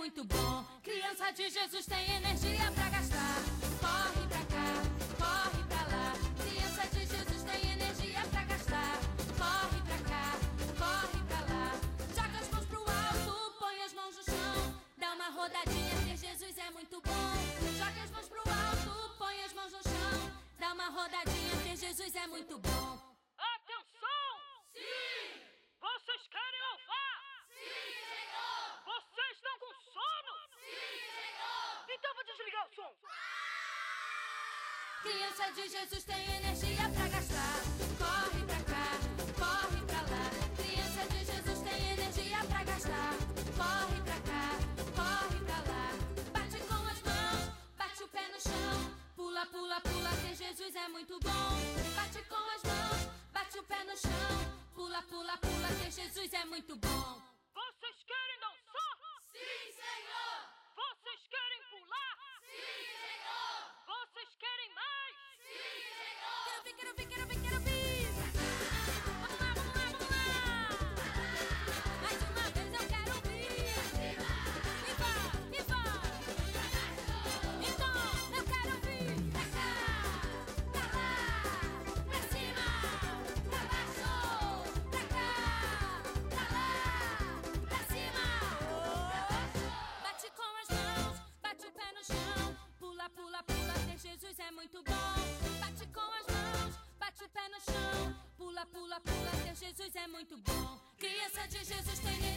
muito bom. Criança de Jesus tem energia pra Criança de Jesus tem energia pra gastar. pick it up, pick it up, pick it up. pula, pula, pula, teu Jesus é muito bom. Criança de Jesus tem